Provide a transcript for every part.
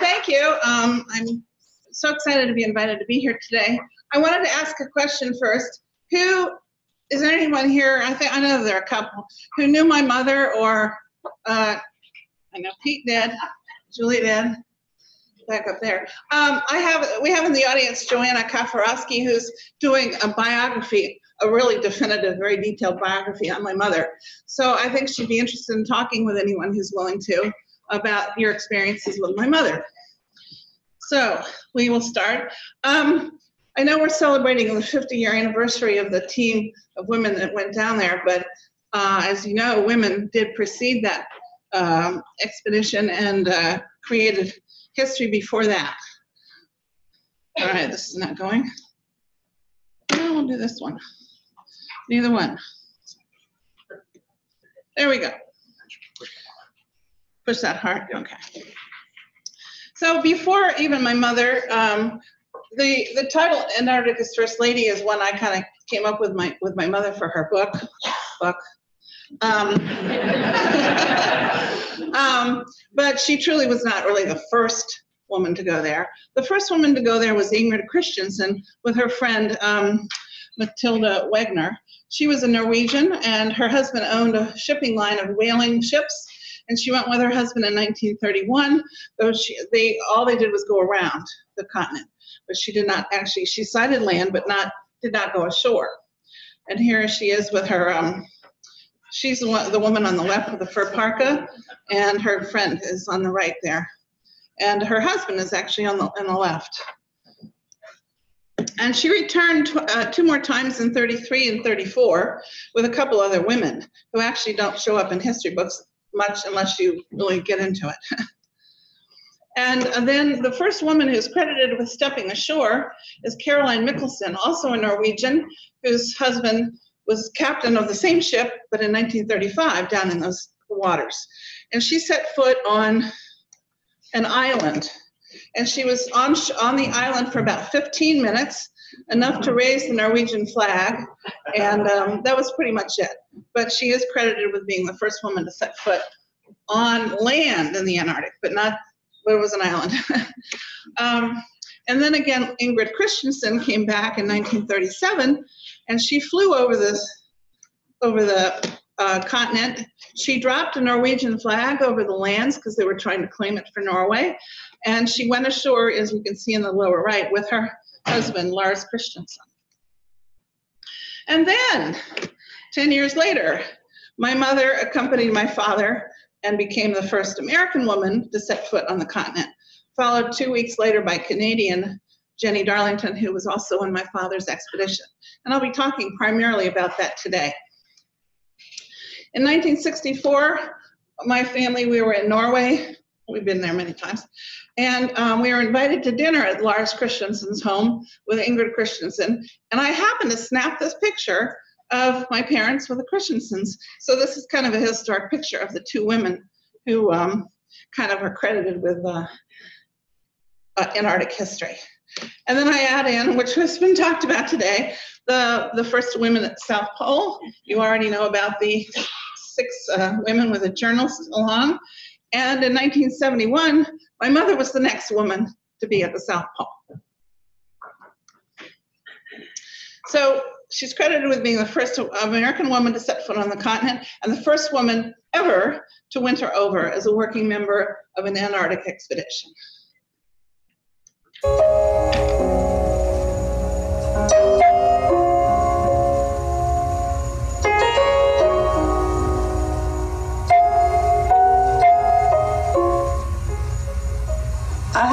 thank you. Um, I'm so excited to be invited to be here today. I wanted to ask a question first. Who, is there anyone here, I think, I know there are a couple, who knew my mother or, uh, I know Pete did, Julie did, back up there. Um, I have, we have in the audience Joanna Kafarowski, who's doing a biography, a really definitive, very detailed biography on my mother. So I think she'd be interested in talking with anyone who's willing to about your experiences with my mother. So we will start. Um, I know we're celebrating the 50 year anniversary of the team of women that went down there, but uh, as you know, women did precede that um, expedition and uh, created history before that. All right, this is not going. No, we'll do this one. Neither one. There we go. Push that hard, okay. So before even my mother, um, the the title Antarctica's First Lady is one I kind of came up with my with my mother for her book. Book. Um, um, but she truly was not really the first woman to go there. The first woman to go there was Ingrid Christensen with her friend um, Matilda Wegger. She was a Norwegian, and her husband owned a shipping line of whaling ships. And she went with her husband in 1931. Though she, they all they did was go around the continent, but she did not actually. She sighted land, but not did not go ashore. And here she is with her. Um, she's the, the woman on the left with the fur parka, and her friend is on the right there and her husband is actually on the on the left. And she returned uh, two more times in 33 and 34 with a couple other women who actually don't show up in history books much unless you really get into it. and then the first woman who's credited with stepping ashore is Caroline Mikkelsen, also a Norwegian, whose husband was captain of the same ship, but in 1935 down in those waters. And she set foot on an island. And she was on, on the island for about 15 minutes, enough to raise the Norwegian flag. And um, that was pretty much it. But she is credited with being the first woman to set foot on land in the Antarctic, but not, but it was an island. um, and then again, Ingrid Christensen came back in 1937, and she flew over this, over the uh, continent. She dropped a Norwegian flag over the lands because they were trying to claim it for Norway. And she went ashore, as you can see in the lower right, with her husband, Lars Christensen. And then, 10 years later, my mother accompanied my father and became the first American woman to set foot on the continent, followed two weeks later by Canadian Jenny Darlington, who was also on my father's expedition. And I'll be talking primarily about that today. In 1964, my family, we were in Norway. We've been there many times. And um, we were invited to dinner at Lars Christensen's home with Ingrid Christensen. And I happened to snap this picture of my parents with the Christensens. So this is kind of a historic picture of the two women who um, kind of are credited with uh, uh, Antarctic history. And then I add in, which has been talked about today, the, the first women at South Pole. You already know about the six uh, women with a journalist along. And in 1971, my mother was the next woman to be at the South Pole. So she's credited with being the first American woman to set foot on the continent and the first woman ever to winter over as a working member of an Antarctic expedition.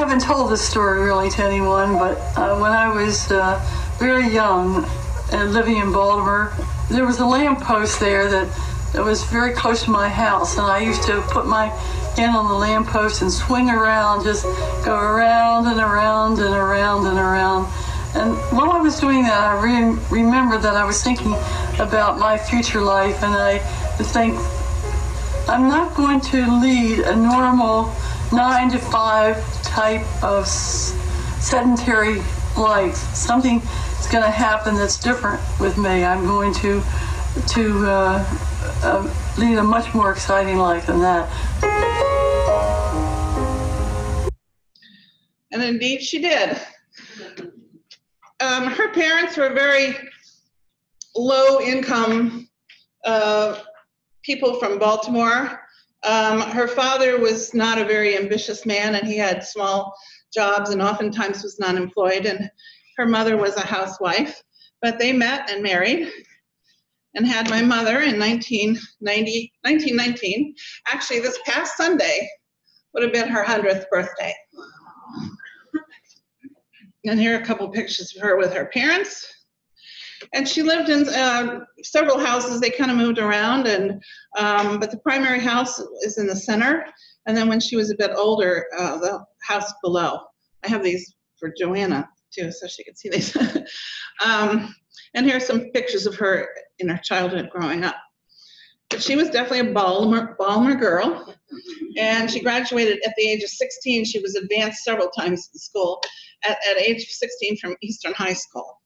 Haven't told this story really to anyone, but uh, when I was uh, very young and living in Baltimore, there was a lamppost there that, that was very close to my house, and I used to put my hand on the lamppost and swing around, just go around and around and around and around. And while I was doing that, I re- remembered that I was thinking about my future life, and I think I'm not going to lead a normal nine to five type of sedentary life. Something is going to happen that's different with me. I'm going to to uh, uh, lead a much more exciting life than that. And indeed, she did. Um, her parents were very low income uh, people from Baltimore. Um, her father was not a very ambitious man and he had small jobs and oftentimes was not employed. And her mother was a housewife, but they met and married and had my mother in 1990, 1919. Actually, this past Sunday would have been her 100th birthday. And here are a couple pictures of her with her parents. And she lived in uh, several houses. They kind of moved around, and um, but the primary house is in the center. And then when she was a bit older, uh, the house below. I have these for Joanna too, so she can see these. um, and here are some pictures of her in her childhood growing up. But she was definitely a Balmer, Balmer girl, and she graduated at the age of 16. She was advanced several times in school at, at age 16 from Eastern High School.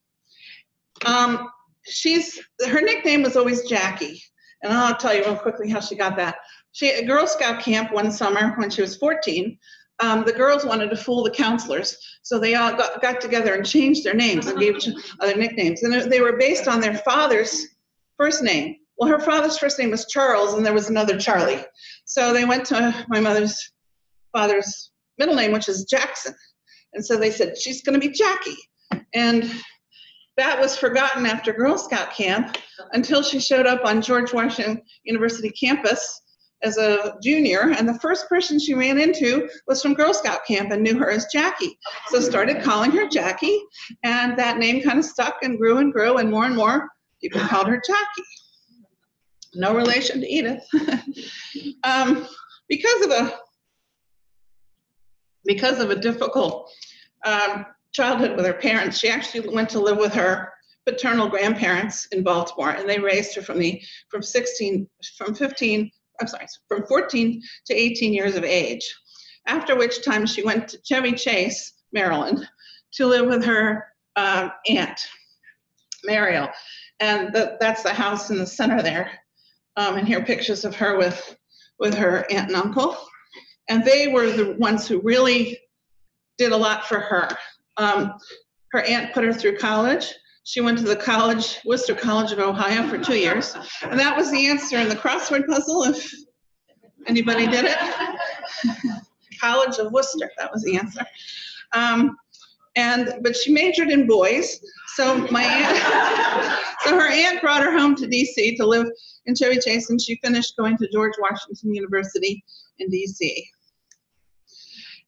Um, she's her nickname was always Jackie, and I'll tell you real quickly how she got that. She at Girl Scout camp one summer when she was 14. Um, the girls wanted to fool the counselors, so they all got, got together and changed their names and gave each other nicknames, and they were based on their father's first name. Well, her father's first name was Charles, and there was another Charlie, so they went to my mother's father's middle name, which is Jackson, and so they said she's going to be Jackie, and that was forgotten after Girl Scout camp until she showed up on George Washington University campus as a junior, and the first person she ran into was from Girl Scout camp and knew her as Jackie. So started calling her Jackie, and that name kind of stuck and grew and grew, and more and more people called her Jackie. No relation to Edith. um, because of a because of a difficult um, childhood with her parents, she actually went to live with her paternal grandparents in Baltimore, and they raised her from the from 16 from 15 I'm sorry from 14 to 18 years of age. After which time she went to Chevy Chase, Maryland, to live with her uh, aunt, Mariel, and the, that's the house in the center there. Um, and here are pictures of her with with her aunt and uncle, and they were the ones who really did a lot for her. Um, her aunt put her through college. She went to the college, Wooster College of Ohio for two years. And that was the answer in the crossword puzzle, if anybody did it. college of Wooster, that was the answer. Um, and but she majored in boys. So my aunt, so her aunt brought her home to DC to live in Chevy Chase, and she finished going to George Washington University in DC.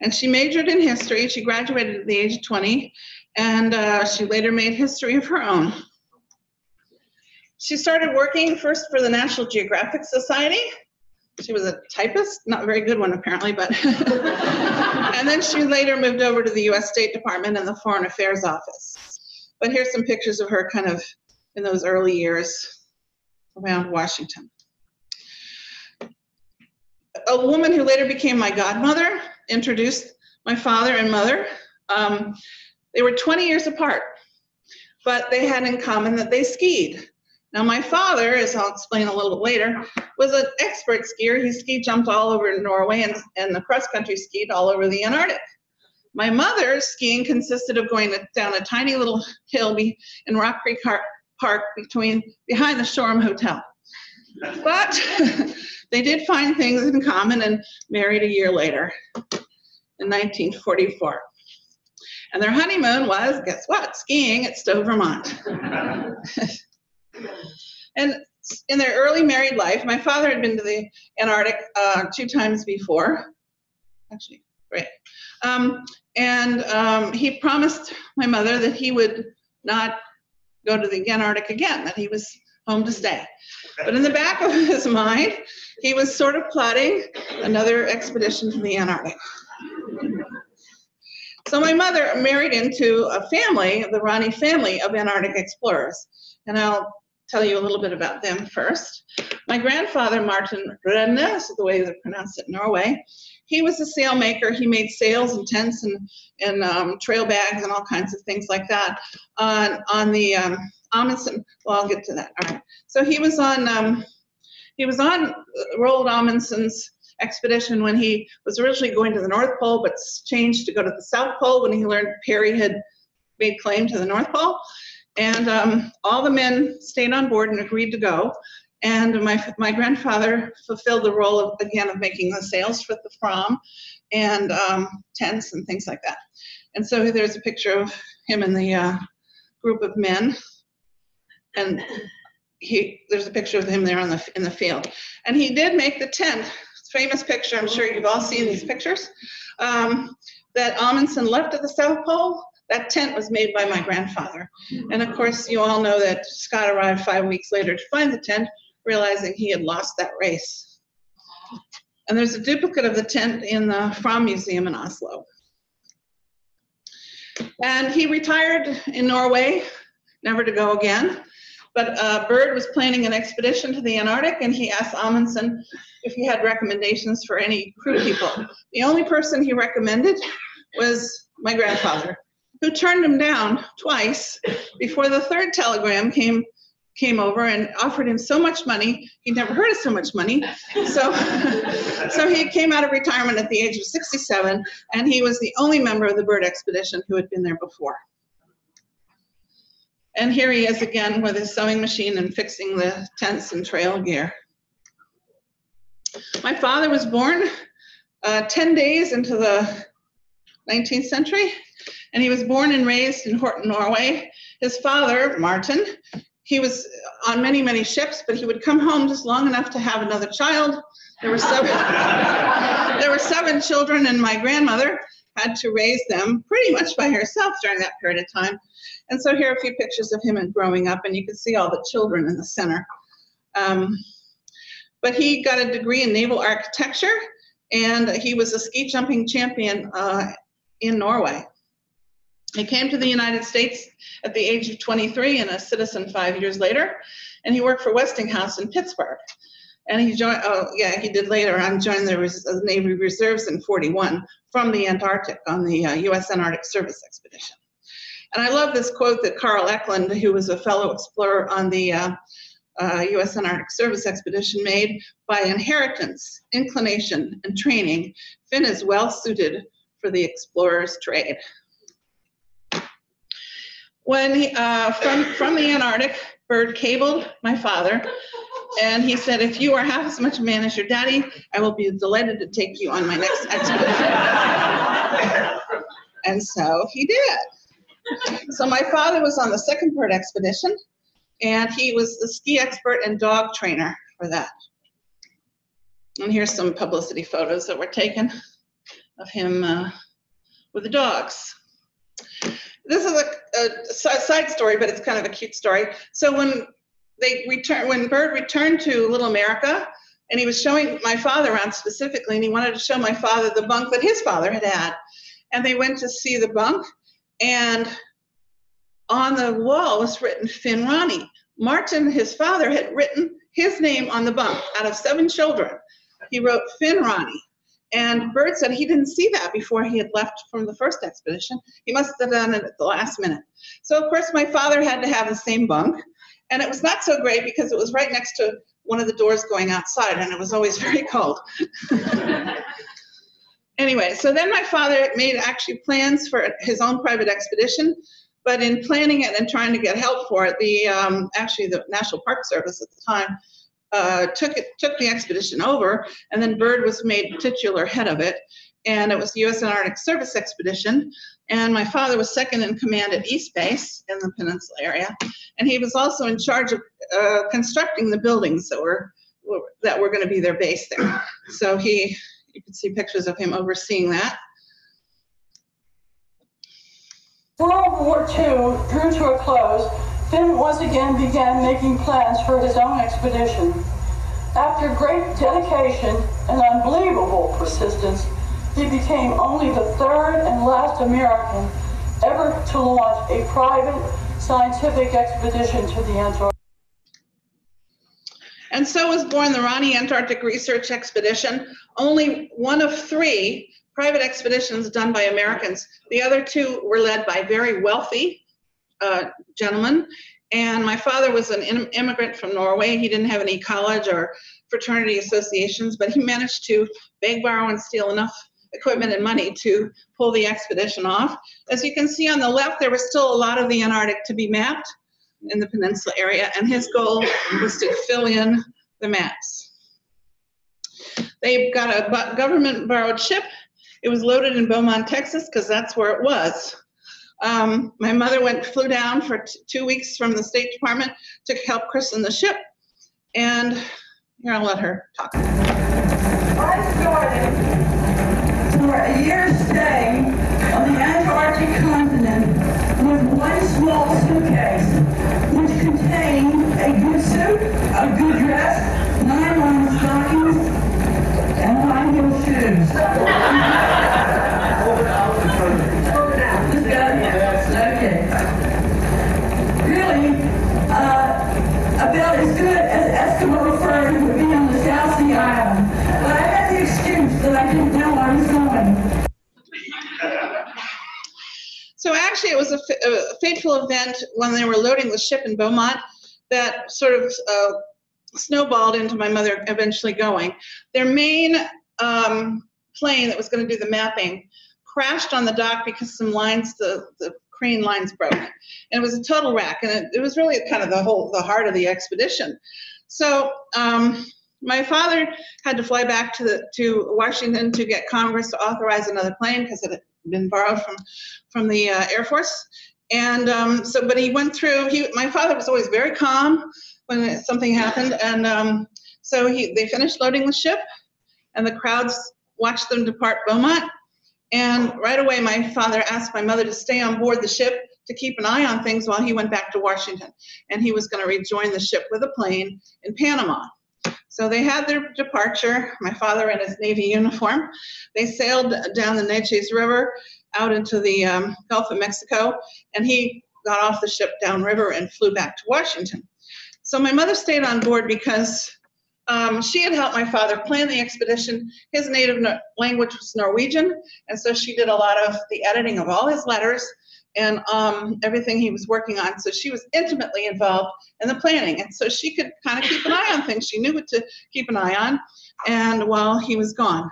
And she majored in history. She graduated at the age of 20, and uh, she later made history of her own. She started working first for the National Geographic Society. She was a typist, not a very good one apparently, but. and then she later moved over to the US State Department and the Foreign Affairs Office. But here's some pictures of her kind of in those early years around Washington. A woman who later became my godmother introduced my father and mother. Um, they were 20 years apart, but they had in common that they skied. Now, my father, as I'll explain a little bit later, was an expert skier. He ski jumped all over Norway and, and the cross country skied all over the Antarctic. My mother's skiing consisted of going down a tiny little hill in Rock Creek Park between behind the Shoreham Hotel. But they did find things in common and married a year later in 1944. And their honeymoon was, guess what, skiing at Stowe, Vermont. and in their early married life, my father had been to the Antarctic uh, two times before. Actually, great. Um, and um, he promised my mother that he would not go to the Antarctic again, that he was home to stay. But in the back of his mind, he was sort of plotting another expedition to the Antarctic. So my mother married into a family, the Ronne family of Antarctic explorers. And I'll tell you a little bit about them first. My grandfather, Martin Renne, is the way they pronounce it in Norway, he was a sailmaker. He made sails and tents and, and um, trail bags and all kinds of things like that on, on the um, Amundsen. Well, I'll get to that. All right. So he was on um, he was on Roald Amundsen's expedition when he was originally going to the North Pole, but changed to go to the South Pole when he learned Peary had made claim to the North Pole. And um, all the men stayed on board and agreed to go. And my, my grandfather fulfilled the role of, again, of making the sails for the Fram and um, tents and things like that. And so there's a picture of him and the uh, group of men. And he, there's a picture of him there on the, in the field. And he did make the tent, famous picture, I'm sure you've all seen these pictures, um, that Amundsen left at the South Pole. That tent was made by my grandfather. And of course, you all know that Scott arrived five weeks later to find the tent, realizing he had lost that race. And there's a duplicate of the tent in the Fram Museum in Oslo. And he retired in Norway, never to go again. But uh, Byrd was planning an expedition to the Antarctic, and he asked Amundsen if he had recommendations for any crew people. The only person he recommended was my grandfather, who turned him down twice before the third telegram came came over and offered him so much money. He'd never heard of so much money. So, so he came out of retirement at the age of 67, and he was the only member of the Byrd expedition who had been there before. And here he is again with his sewing machine and fixing the tents and trail gear. My father was born uh, 10 days into the 19th century, and he was born and raised in Horten, Norway. His father, Martin, he was on many, many ships, but he would come home just long enough to have another child. There were seven, there were seven children, and my grandmother had to raise them pretty much by herself during that period of time. And so here are a few pictures of him and growing up, and you can see all the children in the center. Um, but he got a degree in naval architecture, and he was a ski jumping champion uh, in Norway. He came to the United States at the age of 23 and a citizen five years later, and he worked for Westinghouse in Pittsburgh. And he joined, oh, yeah, he did later on join the Res- uh, Navy Reserves in 41 from the Antarctic on the uh, US Antarctic Service Expedition. And I love this quote that Carl Eklund, who was a fellow explorer on the uh, uh, US Antarctic Service Expedition, made by inheritance, inclination, and training, Finn is well suited for the explorer's trade. When he, uh, from, from the Antarctic, Byrd cabled my father, and he said, if you are half as much a man as your daddy, I will be delighted to take you on my next expedition. and so he did. So my father was on the second Byrd expedition, and he was the ski expert and dog trainer for that. And here's some publicity photos that were taken of him uh, with the dogs. This is a, a side story, but it's kind of a cute story. So when they returned, when Byrd returned to Little America, and he was showing my father around specifically, and he wanted to show my father the bunk that his father had had. And they went to see the bunk, and on the wall was written Finn Ronne. Martin, his father, had written his name on the bunk out of seven children. He wrote Finn Ronne. And Byrd said he didn't see that before he had left from the first expedition. He must have done it at the last minute. So, of course, my father had to have the same bunk. And it was not so great because it was right next to one of the doors going outside, and it was always very cold. anyway, so then my father made actually plans for his own private expedition. But in planning it and trying to get help for it, the um, actually the National Park Service at the time uh, took it took the expedition over, and then Byrd was made titular head of it, and it was the U.S. Antarctic Service expedition. And my father was second in command at East Base in the peninsula area, and he was also in charge of uh, constructing the buildings that were were- that were going to be their base there. So he, you can see pictures of him overseeing that. World War II drew to a close, Finn once again began making plans for his own expedition. After great dedication and unbelievable persistence, he became only the third and last American ever to launch a private scientific expedition to the Antarctic. And so was born the Ronne Antarctic Research Expedition, only one of three private expeditions done by Americans. The other two were led by very wealthy uh, gentlemen, And my father was an im- immigrant from Norway. He didn't have any college or fraternity associations, but he managed to beg, borrow, and steal enough equipment and money to pull the expedition off. As you can see on the left, there was still a lot of the Antarctic to be mapped in the peninsula area, and his goal was to fill in the maps. They got a government borrowed ship. It was loaded in Beaumont, Texas, because that's where it was. Um, my mother went, flew down for two weeks from the State Department to help christen the ship. And here, I'll let her talk. I started for a year's stay on the Antarctic continent with one small suitcase, which contained a good suit, a good dress, nylon stockings, and high heel shoes. Is that- Okay. Really, uh, about as good as Eskimo fur would be on the South Sea Island. But I had the excuse that I didn't know I was going. So actually, it was a, fateful event when they were loading the ship in Beaumont that sort of uh, snowballed into my mother eventually going. Their main um, plane that was going to do the mapping crashed on the dock because some lines, the, the crane lines broke. And it was a total wreck. And it, it was really kind of the whole, the heart of the expedition. So um, my father had to fly back to the to Washington to get Congress to authorize another plane because it been borrowed from from the uh, Air Force. And um, so, but he went through. He, my father was always very calm when something happened, and um, so he they finished loading the ship, and the crowds watched them depart Beaumont. And right away, my father asked my mother to stay on board the ship to keep an eye on things while he went back to Washington, and he was going to rejoin the ship with a plane in Panama. So they had their departure, my father in his Navy uniform. They sailed down the Neches River out into the um, Gulf of Mexico, and he got off the ship downriver and flew back to Washington. So my mother stayed on board because um, she had helped my father plan the expedition. His native no- language was Norwegian, and so she did a lot of the editing of all his letters and um, everything he was working on. So she was intimately involved in the planning, and so she could kind of keep an eye on things. She knew what to keep an eye on, and while he was gone,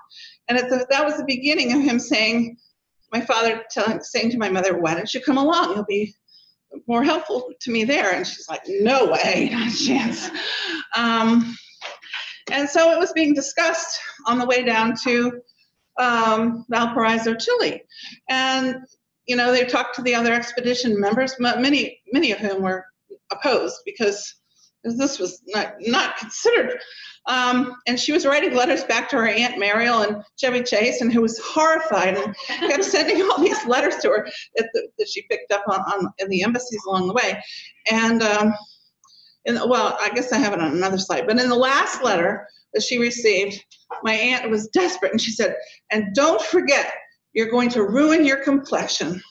and the, that was the beginning of him saying, my father telling, saying to my mother, "Why don't you come along? You'll be more helpful to me there." And she's like, "No way, not a chance." Um, and so it was being discussed on the way down to um, Valparaiso, Chile, and you know they talked to the other expedition members, many many of whom were opposed because this was not not considered. Um, and she was writing letters back to her aunt Mariel and Chevy Chase, and who was horrified and kept sending all these letters to her that, that she picked up on, on in the embassies along the way. And um, well, I guess I have it on another slide. But in the last letter that she received, my aunt was desperate, and she said, "And don't forget, you're going to ruin your complexion."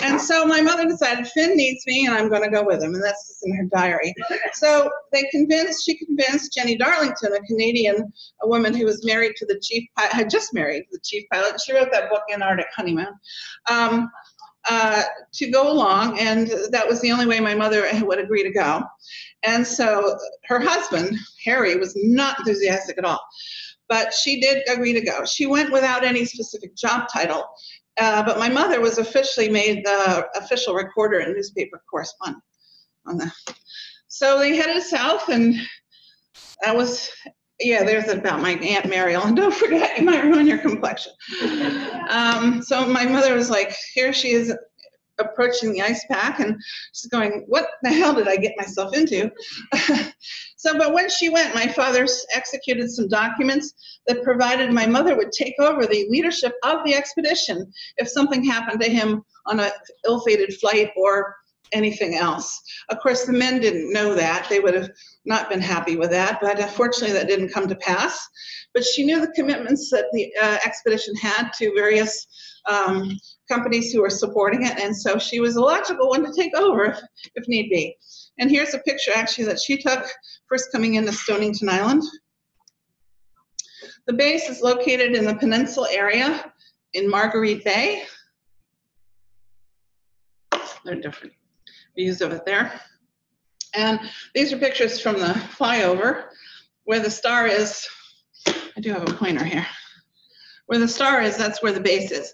And so my mother decided Finn needs me and I'm going to go with him. And that's in her diary. So they convinced, she convinced Jenny Darlington, a Canadian a woman who was married to the chief, had just married the chief pilot. She wrote that book, Antarctic Honeymoon, um, uh, to go along. And that was the only way my mother would agree to go. And so her husband, Harry, was not enthusiastic at all. But she did agree to go. She went without any specific job title. Uh, but my mother was officially made the official recorder and newspaper correspondent on that. So they headed south, and that was, yeah, there's about my Aunt Mariel. And don't forget, you might ruin your complexion. Um, so my mother was like, here she is approaching the ice pack, and she's going, what the hell did I get myself into? so, but when she went, my father executed some documents that provided my mother would take over the leadership of the expedition if something happened to him on a ill-fated flight or anything else. Of course, the men didn't know that. They would have not been happy with that, but unfortunately that didn't come to pass. But she knew the commitments that the uh, expedition had to various um, companies who were supporting it, and so she was a logical one to take over if, if need be. And here's a picture actually that she took first coming into Stonington Island. The base is located in the peninsula area in Marguerite Bay. They're different views of it there. And these are pictures from the flyover where the star is. I do have a pointer here. Where the star is, that's where the base is.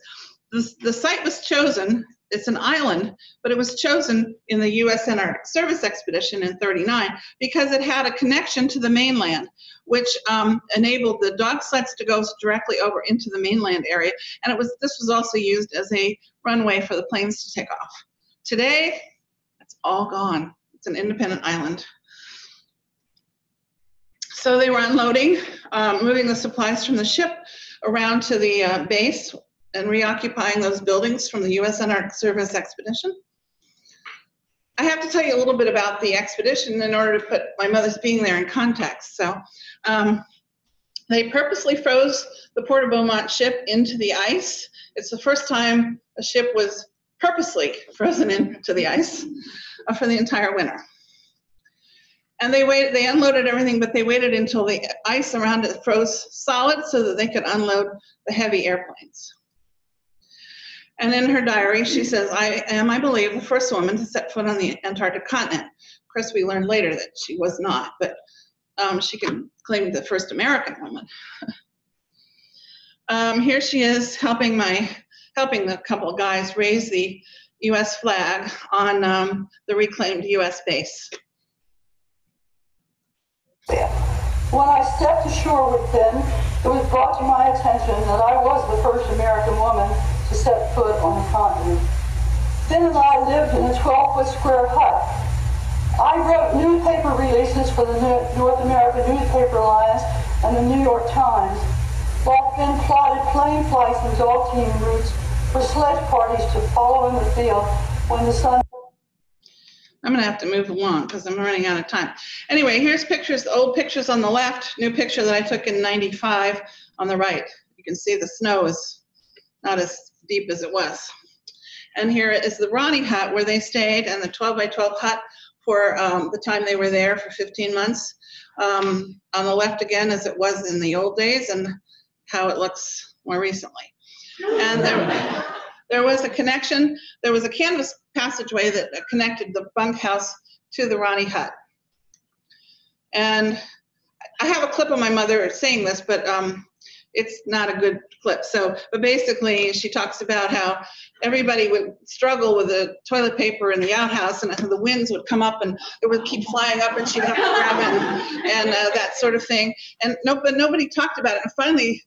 The, the site was chosen, it's an island, but it was chosen in the US Antarctic Service Expedition in 39 because it had a connection to the mainland, which um, enabled the dog sleds to go directly over into the mainland area. And it was this was also used as a runway for the planes to take off. Today, all gone. It's an independent island. So they were unloading, um, moving the supplies from the ship around to the uh, base and reoccupying those buildings from the US Antarctic Service expedition. I have to tell you a little bit about the expedition in order to put my mother's being there in context. So um, they purposely froze the Port of Beaumont ship into the ice. It's the first time a ship was purposely frozen into the ice uh, for the entire winter. And they waited, they unloaded everything, but they waited until the ice around it froze solid so that they could unload the heavy airplanes. And in her diary, she says, I am, I believe, the first woman to set foot on the Antarctic continent. Of course, we learned later that she was not, but um, she can claim the first American woman. um, here she is helping my, helping the couple of guys raise the U.S. flag on um, the reclaimed U.S. base. When I stepped ashore with them, it was brought to my attention that I was the first American woman to set foot on the continent. Finn and I lived in a 12-foot square hut. I wrote newspaper releases for the North American Newspaper Alliance and the New York Times, while Finn plotted plane flights and dog team routes for sledge parties to follow in the field when the sun I'm gonna have to move along because I'm running out of time. Anyway, here's pictures, old pictures on the left, new picture that I took in 95 on the right. You can see the snow is not as deep as it was. And here is the Ronne hut where they stayed and the 12 by 12 hut for um, the time they were there for 15 months. Um, on the left again, as it was in the old days and how it looks more recently. And there, there was a connection, there was a canvas passageway that connected the bunkhouse to the Ronne hut. And I have a clip of my mother saying this, but um, it's not a good clip. So, but basically, she talks about how everybody would struggle with the toilet paper in the outhouse, and the winds would come up, and it would keep flying up, and she'd have to grab it, and, and uh, that sort of thing. And no, but nobody talked about it. And finally,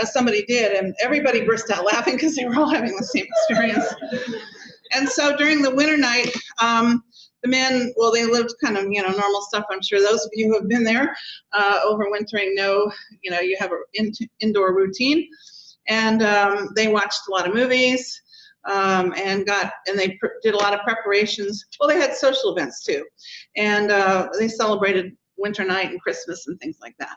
uh, somebody did, and everybody burst out laughing because they were all having the same experience. And so during the winter night, um, the men, well, they lived kind of, you know, normal stuff. I'm sure those of you who have been there uh, overwintering know, you know, you have an in, indoor routine. And um, they watched a lot of movies um, and got, and they did a lot of preparations. Well, they had social events too. And uh, they celebrated winter night and Christmas and things like that.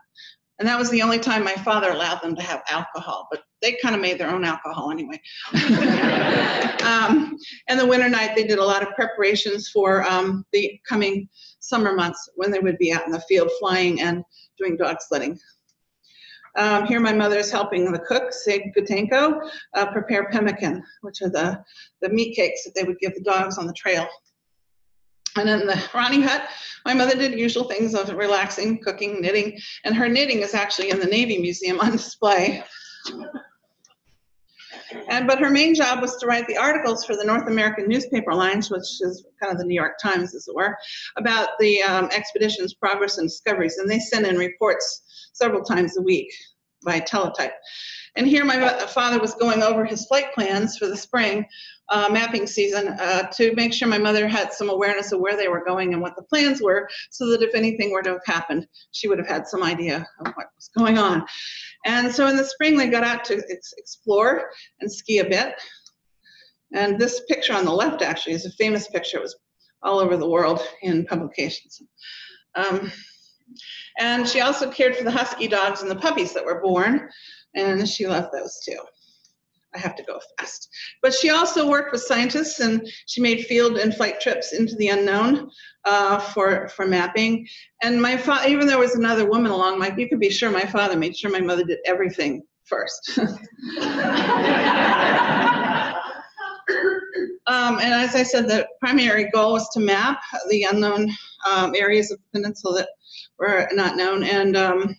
And that was the only time my father allowed them to have alcohol, but they kind of made their own alcohol anyway. um, and the winter night, they did a lot of preparations for um, the coming summer months when they would be out in the field flying and doing dog sledding. Um, here my mother is helping the cook, Sig Gutenko, uh, prepare pemmican, which are the, the meat cakes that they would give the dogs on the trail. And in the Ronne hut, my mother did usual things of relaxing, cooking, knitting, and her knitting is actually in the Navy Museum on display. And but her main job was to write the articles for the North American Newspaper Alliance, which is kind of the New York Times, as it were, about the um, expedition's progress and discoveries. And they sent in reports several times a week by teletype. And here my father was going over his flight plans for the spring uh, mapping season uh, to make sure my mother had some awareness of where they were going and what the plans were so that if anything were to have happened, she would have had some idea of what was going on. And so in the spring, they got out to ex explore and ski a bit. And this picture on the left actually is a famous picture. It was all over the world in publications. Um, and she also cared for the husky dogs and the puppies that were born, and she loved those too. I have to go fast. But she also worked with scientists and she made field and flight trips into the unknown uh, for, for mapping. And my father, even there was another woman along, like you could be sure my father made sure my mother did everything first. Um, and as I said, the primary goal was to map the unknown um, areas of the peninsula that were not known. And um,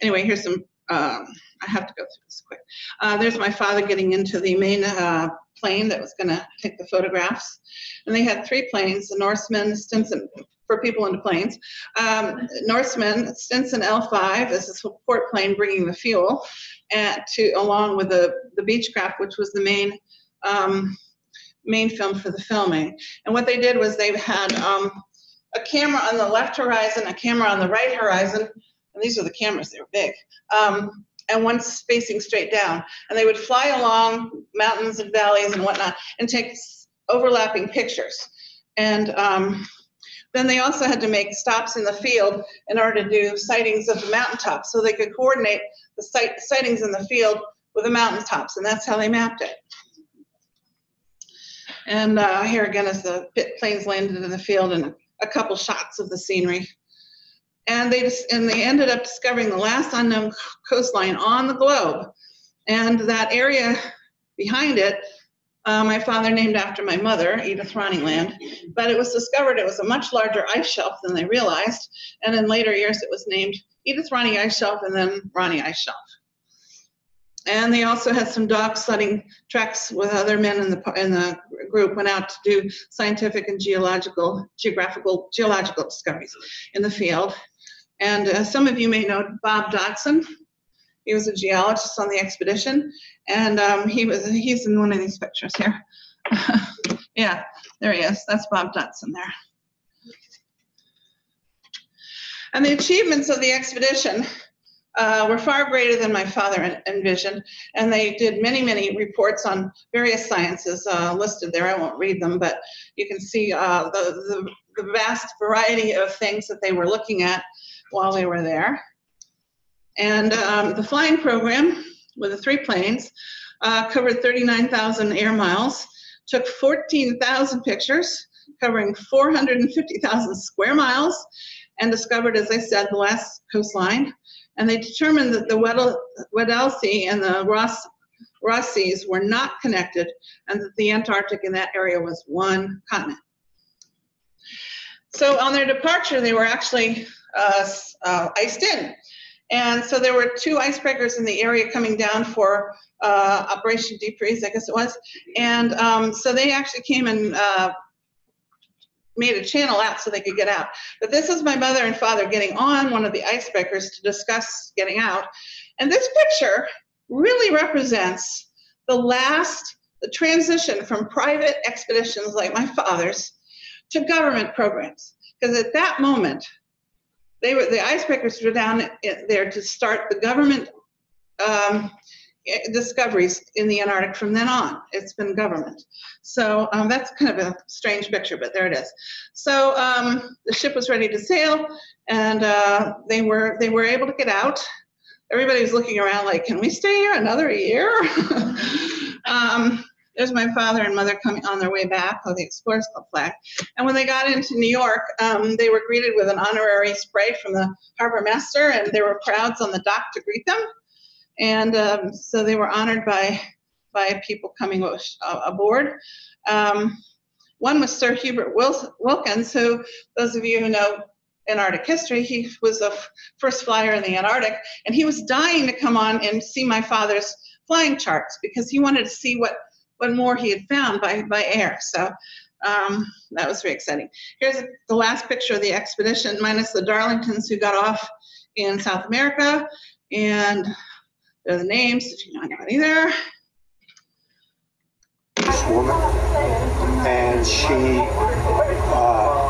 anyway, here's some. Um, I have to go through this quick. Uh, there's my father getting into the main uh, plane that was going to take the photographs. And they had three planes: the Norseman, Stinson, for people into planes. Um, Norseman, Stinson L5 is a support plane bringing the fuel, and to along with the the Beechcraft, which was the main. Um, main film for the filming. And what they did was they had um, a camera on the left horizon, a camera on the right horizon, and these are the cameras, they were big, um, and one facing straight down. And they would fly along mountains and valleys and whatnot and take overlapping pictures. And um, then they also had to make stops in the field in order to do sightings of the mountaintops, so they could coordinate the sight, sightings in the field with the mountaintops, and that's how they mapped it. And uh, here again is the pit planes landed in the field and a couple shots of the scenery. And they just, and they ended up discovering the last unknown coastline on the globe. And that area behind it, uh, my father named after my mother, Edith Ronne Land. But it was discovered it was a much larger ice shelf than they realized. And in later years, it was named Edith Ronne Ice Shelf and then Ronne Ice Shelf. And they also had some dog sledding treks with other men in the, in the group, went out to do scientific and geological, geographical, geological discoveries in the field. And uh, some of you may know Bob Dodson. He was a geologist on the expedition, and um, he was, he's in one of these pictures here. Yeah, there he is. That's Bob Dodson there. And the achievements of the expedition uh, were far greater than my father envisioned. And they did many, many reports on various sciences uh, listed there. I won't read them, but you can see uh, the, the, the vast variety of things that they were looking at while they were there. And um, the flying program with the three planes uh, covered 39,000 air miles, took 14,000 pictures, covering 450,000 square miles, and discovered, as I said, the last coastline and they determined that the Weddell, Weddell Sea and the Ross, Ross Seas were not connected, and that the Antarctic in that area was one continent. So on their departure, they were actually uh, uh, iced in. And so there were two icebreakers in the area coming down for uh, Operation Deep Freeze, I guess it was. And um, so they actually came and uh, made a channel out so they could get out. But this is my mother and father getting on one of the icebreakers to discuss getting out. And this picture really represents the last, the transition from private expeditions like my father's to government programs. Because at that moment, they were, the icebreakers were down there to start the government um, discoveries in the Antarctic from then on. It's been government. So um, that's kind of a strange picture, but there it is. So um, the ship was ready to sail, and uh, they were they were able to get out. Everybody was looking around like, "Can we stay here another year?" um, there's my father and mother coming on their way back with the Explorers Club flag. And when they got into New York, um, they were greeted with an honorary spray from the harbor master, and there were crowds on the dock to greet them. And um, so they were honored by by people coming aboard. Um, one was Sir Hubert Wilkins, who, those of you who know Antarctic history, he was the first flyer in the Antarctic, and he was dying to come on and see my father's flying charts because he wanted to see what, what more he had found by, by air. So um, that was very exciting. Here's the last picture of the expedition, minus the Darlingtons who got off in South America, and there are the names, if you know anybody there. this woman, and she uh,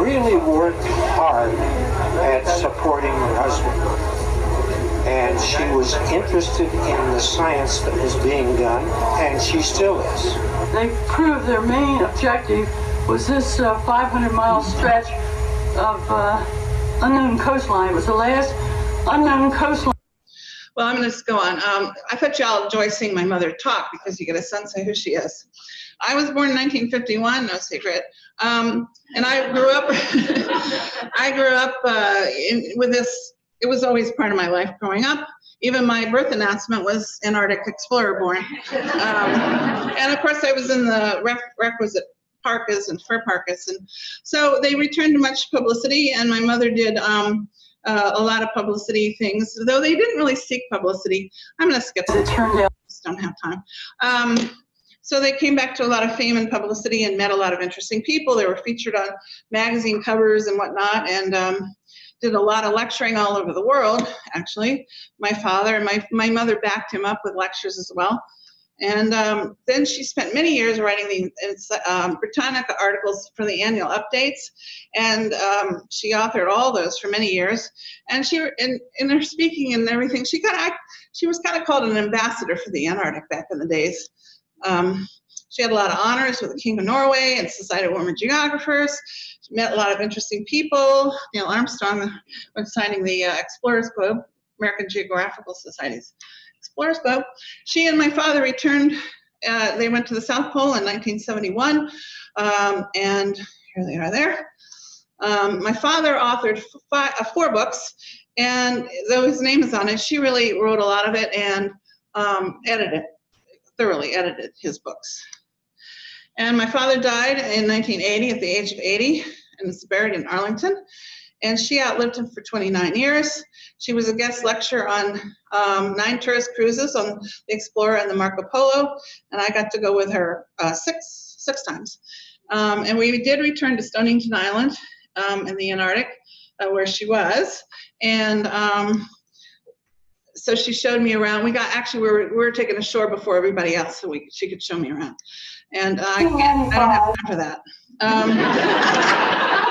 really worked hard at supporting her husband. And she was interested in the science that was being done, and she still is. They proved their main objective was this uh, 500 mile stretch of uh, unknown coastline. It was the last unknown coastline. Well, I'm going to just go on. Um, I thought y'all enjoy seeing my mother talk because you get a sense of who she is. I was born in 1951, no secret, um, and I grew up. I grew up uh, in, with this. It was always part of my life growing up even my birth announcement was Antarctic Explorer born. Um, and of course, I was in the rec- requisite parkas and fur parkas, and so they returned much publicity. And my mother did um, uh, a lot of publicity things, though they didn't really seek publicity. I'm going to skip turned out, just don't have time. Um, so they came back to a lot of fame and publicity and met a lot of interesting people. They were featured on magazine covers and whatnot, and um, did a lot of lecturing all over the world. Actually, my father and my my mother backed him up with lectures as well. And um, then she spent many years writing the um, Britannica articles for the annual updates, and um, she authored all those for many years. And she, in, in her speaking and everything, she kind of she was kind of called an ambassador for the Antarctic back in the days. She had a lot of honors with the King of Norway and Society of Women Geographers. She met a lot of interesting people. Neil Armstrong, was signing the uh, Explorers Globe, American Geographical Society's Explorers Globe. She and my father returned. Uh, they went to the South Pole in 1971, um, and here they are there. Um, my father authored five, uh, four books, and though his name is on it, she really wrote a lot of it and um, edited thoroughly edited his books. And my father died in 1980 at the age of 80 and is buried in Arlington. And she outlived him for 29 years. She was a guest lecturer on um, nine tourist cruises on the Explorer and the Marco Polo, and I got to go with her uh, six six times. Um, and we did return to Stonington Island um, in the Antarctic, uh, where she was. And um, so she showed me around. We got actually we were we were taking a shore before everybody else, so we she could show me around. And I I don't have time for that. Um,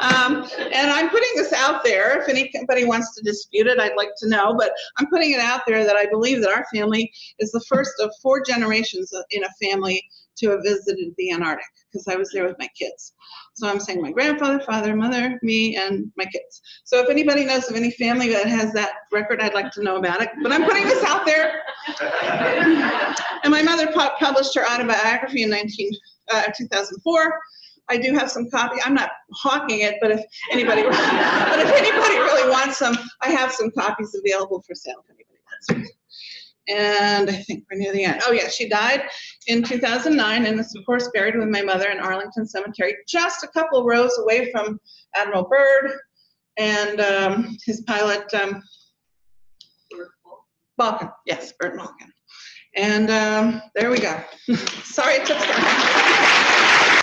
Um, and I'm putting this out there. If anybody wants to dispute it, I'd like to know. But I'm putting it out there that I believe that our family is the first of four generations in a family to have visited the Antarctic because I was there with my kids. So I'm saying my grandfather, father, mother, me, and my kids. So if anybody knows of any family that has that record, I'd like to know about it. But I'm putting this out there. and my mother pu- published her autobiography in 19, uh, 2004. I do have some copy. I'm not hawking it, but if anybody, but if anybody really wants some, I have some copies available for sale. If anybody wants them. And I think we're near the end. Oh yeah, she died in 2009 and is of course buried with my mother in Arlington Cemetery, just a couple rows away from Admiral Byrd and um, his pilot, um, Balchen. Yes, Bernt Balchen. And um, there we go. Sorry it took so long.